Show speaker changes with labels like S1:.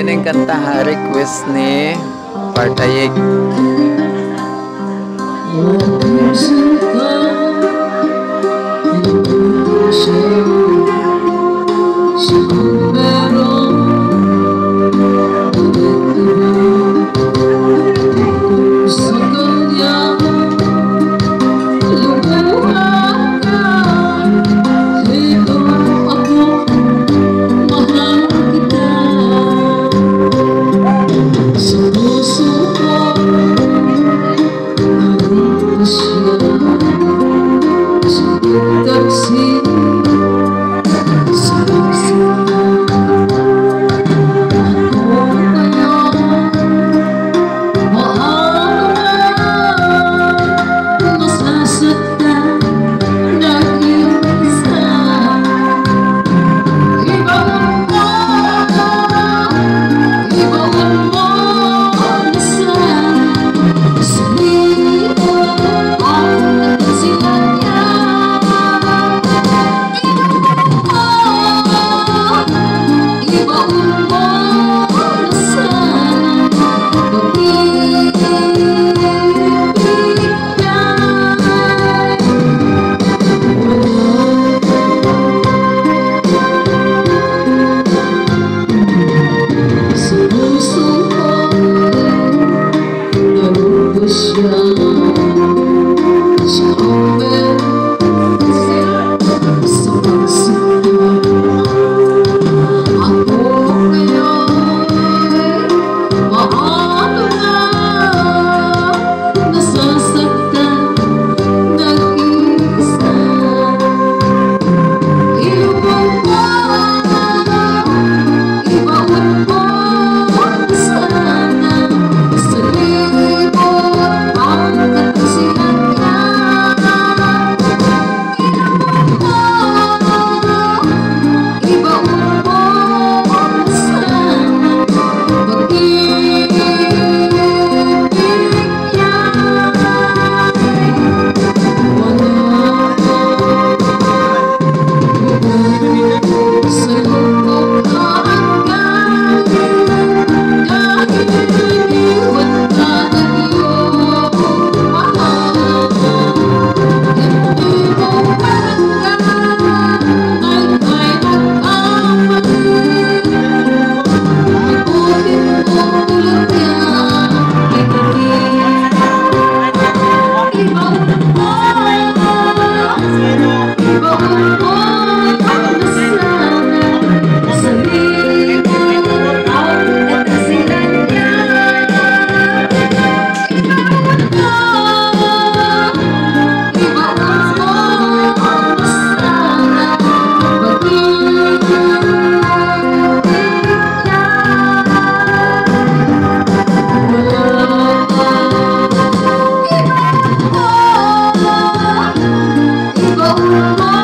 S1: ning kata hari kuis ni Partai
S2: amor. Oh,